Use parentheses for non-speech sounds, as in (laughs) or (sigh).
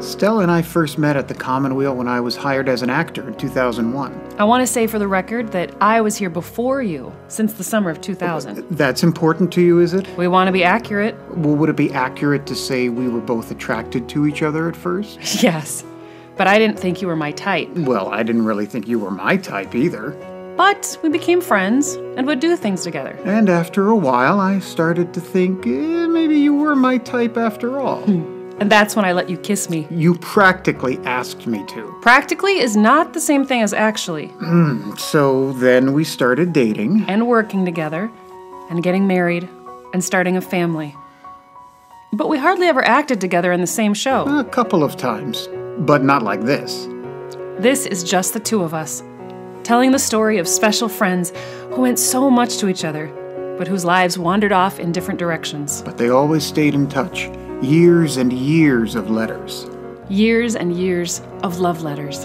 Stela and I first met at the Commonweal when I was hired as an actor in 2001. I want to say for the record that I was here before you, since the summer of 2000. That's important to you, is it? We want to be accurate. Well, would it be accurate to say we were both attracted to each other at first? (laughs) Yes. But I didn't think you were my type. Well, I didn't really think you were my type either. But we became friends and would do things together. And after a while, I started to think eh, maybe you were my type after all. (laughs) And that's when I let you kiss me. You practically asked me to. Practically is not the same thing as actually. Hmm, so then we started dating. And working together, and getting married, and starting a family. But we hardly ever acted together in the same show. A couple of times, but not like this. This is just the two of us, telling the story of special friends who meant so much to each other, but whose lives wandered off in different directions. But they always stayed in touch. Years and years of letters. Years and years of love letters.